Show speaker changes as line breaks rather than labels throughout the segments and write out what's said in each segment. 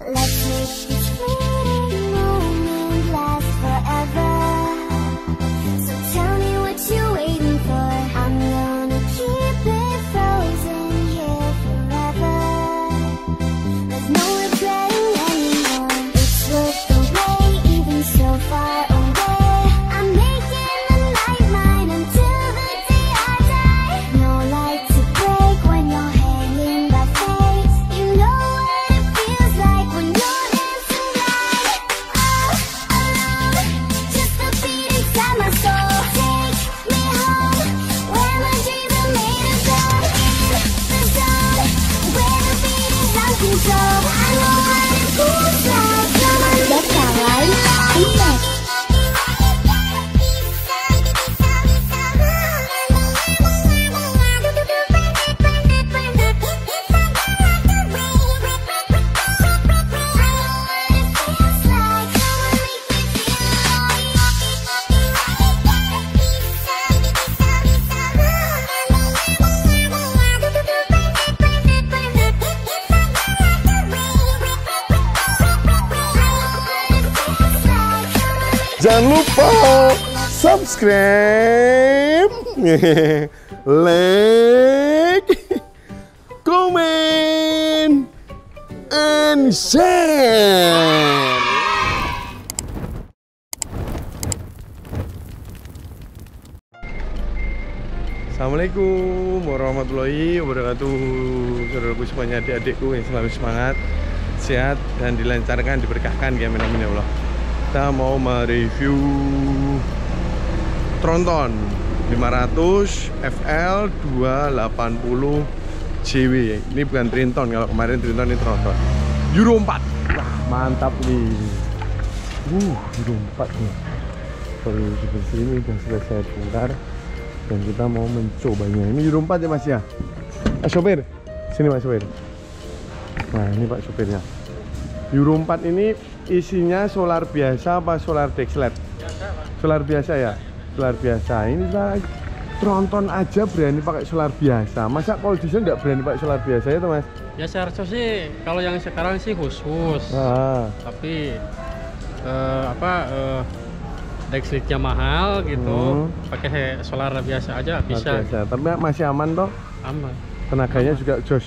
Let me
Lupa subscribe, like, comment, and share. Assalamualaikum warahmatullahi wabarakatuh. Saudaraku semuanya adik-adikku yang selalu semangat Sehat dan dilancarkan, diberkahkan. Ya Allah Kita mau mereview Tronton 500 FL 280 JW Ini bukan Trinton, kalau kemarin Trinton ini Tronton. Euro 4 Wah mantap nih Uh, Euro 4 nih. Baru seperti ini udah selesai bongkar dan kita mau mencobanya. Ini Euro 4 ya mas ya? Eh, sopir sini mas sopir. Nah ini pak sopirnya Euro 4 ini isinya solar biasa apa solar dexlet solar biasa ya? Solar biasa. Ini solar tronton aja berani pakai solar biasa. Masa kalau diesel nggak berani pakai solar biasa ya mas?
Ya seharusnya sih kalau yang sekarang sih khusus,
ah.
Tapi eh, apa eh, Dexlitnya mahal gitu,
Hmm.
pakai solar biasa aja
solar
bisa.
biasa. Tapi masih aman toh?
Aman.
tenaganya juga jos.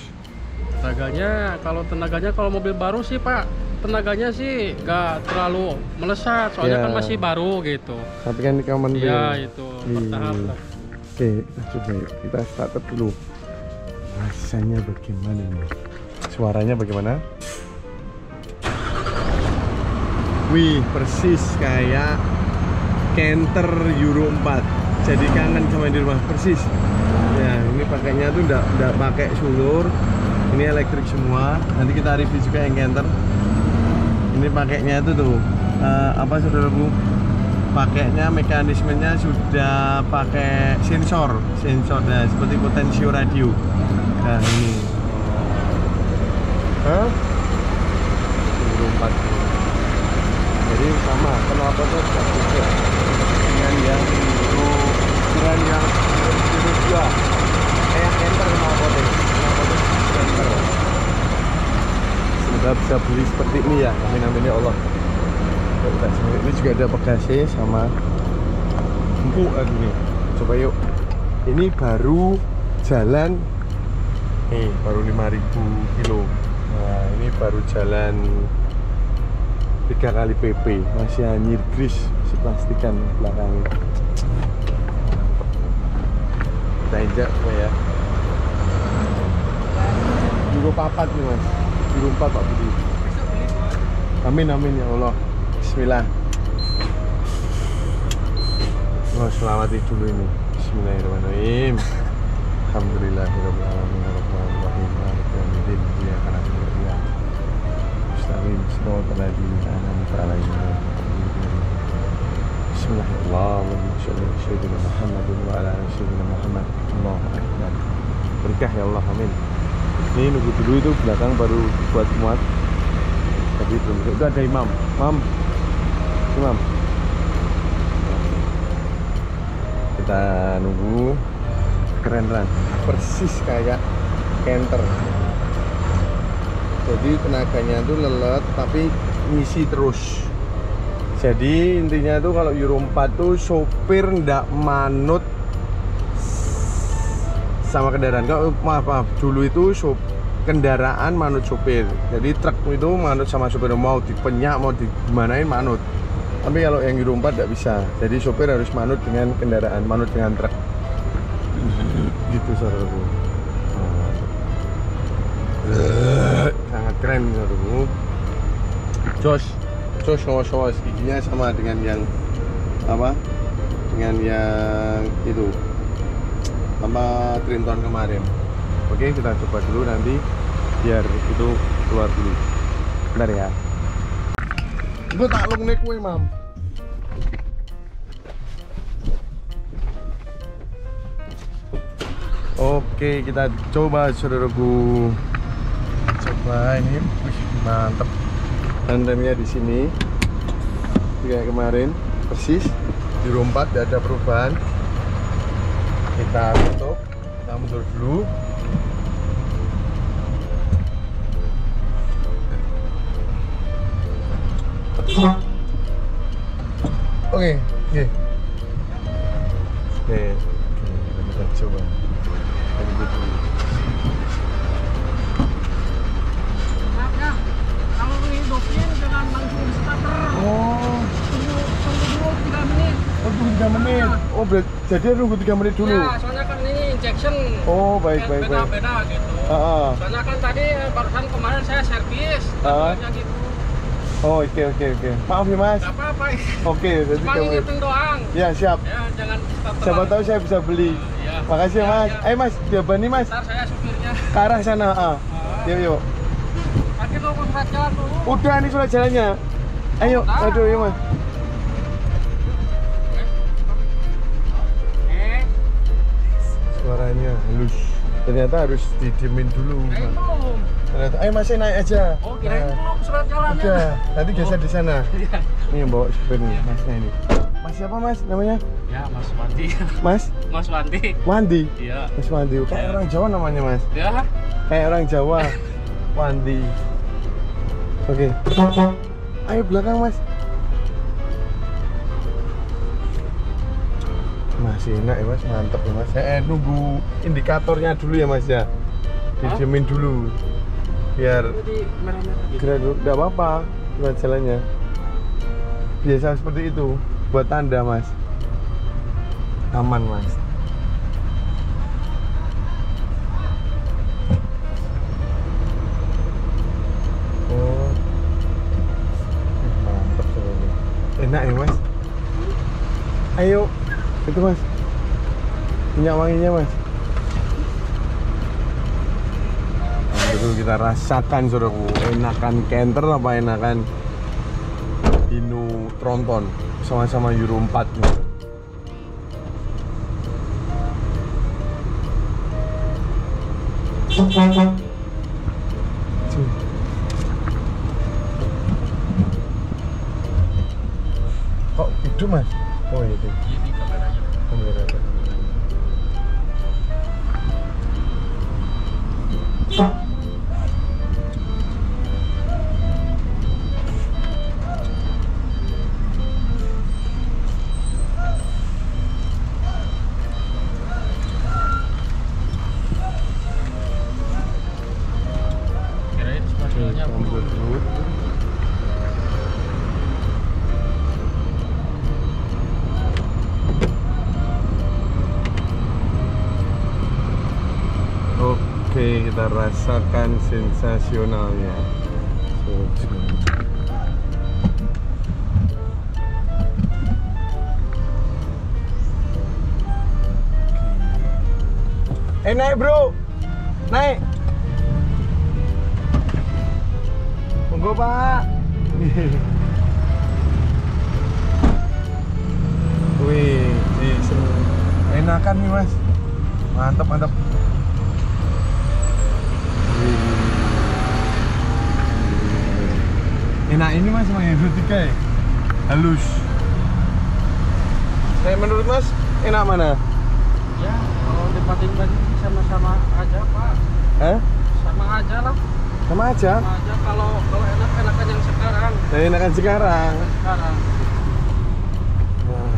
Tenaganya kalau tenaganya kalau mobil baru sih pak, tenaganya sih nggak terlalu melesat, soalnya
Ya.
kan masih baru gitu.
tapi kan di kamar
Iya itu
Iya.
bertahap lah.
Oke, kita coba yuk. Kita starter dulu. Rasanya bagaimana nih? Suaranya bagaimana? Wih, persis kayak Canter Euro 4. Jadi kangen sama di rumah persis. Ya, ini pakainya tuh enggak pakai sulur. Ini elektrik semua. Nanti kita review juga yang Canter. Ini pakainya itu tuh eh, apa saudaraku? pakainya mekanismenya sudah pakai sensor. Sensor nah seperti potensio radio. Nah ini. Hah? Euro 4 jadi sama knalpotnya juga beda dengan yang Euro dengan yang Euro 2 eh yang enter knalpotnya knalpotnya enter bisa beli seperti ini ya amin amin ya Allah. Ini juga ada bagasi sama empuk nih. Coba yuk. Ini baru jalan nih, baru 5000 kilo. Nah, ini baru jalan tiga kali PP, masih anyir gris, masih plastikan belakangnya. Kita injak ya. Euro papat nih mas, 4 Pak Budi. Amin amin ya Allah. Bismillah. Oh, selamati dulu ini. Bismillahirrahmanirrahim. 'alaihim Bismillahirrahmanirrahim. Muhammad. Allahu akbar. Berkah ya Allah, amin. Ini nunggu dulu itu belakang baru buat muat. Tapi belum itu ada imam. Mam, Imam. Kita nunggu keren kan persis kayak Canter jadi tenaganya itu lelet tapi ngisi terus jadi intinya tuh kalau Euro 4 tuh sopir ndak manut sama kendaraan. Kalau maaf maaf. Dulu itu sop, kendaraan manut sopir jadi truk itu manut sama sopir mau dipenyak mau digimanain manut. Tapi kalau yang Euro 4 nggak bisa. Jadi sopir harus manut dengan kendaraan manut dengan truk. Gitu saudaraku. Sangat keren saudaraku. Jos Jos Jos giginya sama dengan yang apa? Dengan yang itu sama Trinton kemarin oke kita coba dulu nanti biar itu keluar dulu bentar ya gue tak lu nih kue mam Oke, kita coba saudaraku. Coba ini, wih, mantep. Tandemnya di sini, kayak kemarin, persis. Di rompat tidak ada perubahan. Kita tutup, kita mundur dulu. Oke, oke. Oke, kita coba. Dulu.
Maaf ya, kalau ngidupin jangan langsung starter.
Oh,
Tunggu, tunggu dulu 3 menit.
oh tunggu 3 menit. Oh, jadi nunggu 3 menit dulu.
Ya, soalnya kan ini injection.
Oh, baik, baik, baik.
Beda-beda gitu.
Ah, ah.
Soalnya kan tadi eh, barusan kemarin saya servis,
Ah.
namanya gitu.
Oh, oke, oke, oke. Maaf ya, Mas.
Gak apa-apa.
Oke, jadi
Cuma ngingetin doang.
Ya, siap.
Ya, jangan.
Siapa tahu saya bisa beli.
Ya.
Makasih ya, Mas.
ya.
Eh, Mas, jawaban nih, Mas.
Ntar saya supirnya.
Ke arah sana, ah.
Ah.
Yuk, yuk.
Kaki lu surat jalan dulu.
Udah nih surat jalannya. Ayo, aduh, yuk, Mas. Suaranya halus. Ternyata harus didiemin dulu.
belum.
Ternyata, ayo masih naik aja.
Oh, kirain
Nah,
belum surat jalannya.
Udah, nanti geser di sana.
Iya.
Ini yang bawa supir nih, masnya ini. Mas siapa mas namanya?
Ya, Mas Wandi.
Mas
Mas Wandi.
Wandi.
Iya.
Mas Wandi. Kayak orang Jawa namanya mas.
Ya.
Kayak orang Jawa. Wandi. Oke. Ayo belakang mas. Masih enak ya mas, mantep ya mas. Eh nunggu indikatornya dulu ya mas ya. Didiemin dulu. Biar
Jadi merah-merah gitu.
Dulu, nggak apa-apa buat jalannya. Biasa seperti itu, buat tanda mas. Aman mas. Oh, Eh, mantap sebenarnya. Enak ya mas. Ayo, itu mas. Minyak wanginya mas. Dulu kita rasakan saudaraku enakan kenter apa enakan Hino Tronton sama-sama Euro 4 gitu. Cuy. Ambil dulu. Oke, kita rasakan sensasionalnya. So, Eh naik bro, naik. Monggo pak. Wih, di sen- enakan nih mas. Mantap mantap. Wih. Enak ini mas sama yang tiga ya. Halus. Kayak menurut mas enak mana?
Ya, kalau dibandingkan sama-sama aja, Pak.
Hah?
Sama aja lah.
Sama aja.
Sama aja kalau kalau enak enakan yang sekarang.
Nah, enakan sekarang.
Sekarang.
Nah.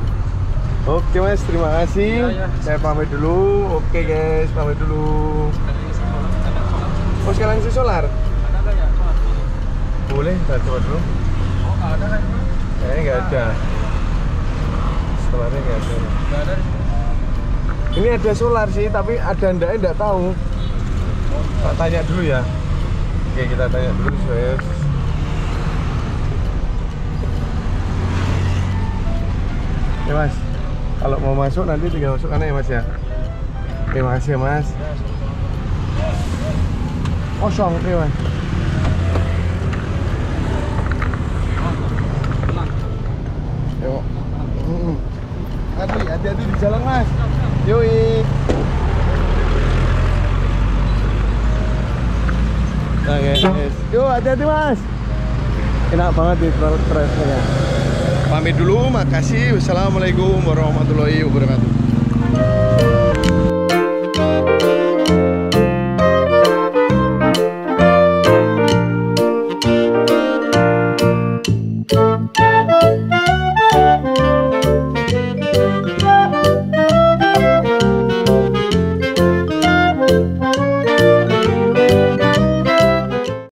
Oke mas, terima kasih.
Iya, iya.
Saya pamit dulu. Oke guys, pamit dulu. Oh sekarang si solar?
Ada nggak ya sholat?
Boleh, kita coba dulu.
Oh ada kan?
Kayaknya nggak ada. Solarnya nggak ada.
Nggak ada.
Ini ada solar sih, tapi ada ndaknya nggak tahu. Tak tanya dulu ya. Oke, kita tanya dulu supaya Ya mas, kalau mau masuk nanti tinggal masuk kanan ya mas ya. Terima kasih ya mas. Kosong, ya mas.
Tenang.
Yuk. Hmm. Hati, hati-hati di jalan mas. Yoi. Nah guys, yuk hati-hati mas. Enak banget di trasnya. Pamit dulu, makasih. Wassalamualaikum warahmatullahi wabarakatuh.